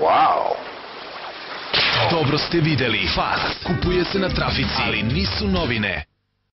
Wow. Dobro ste videli. Fast kupuje se na trafici, ali nisu novine.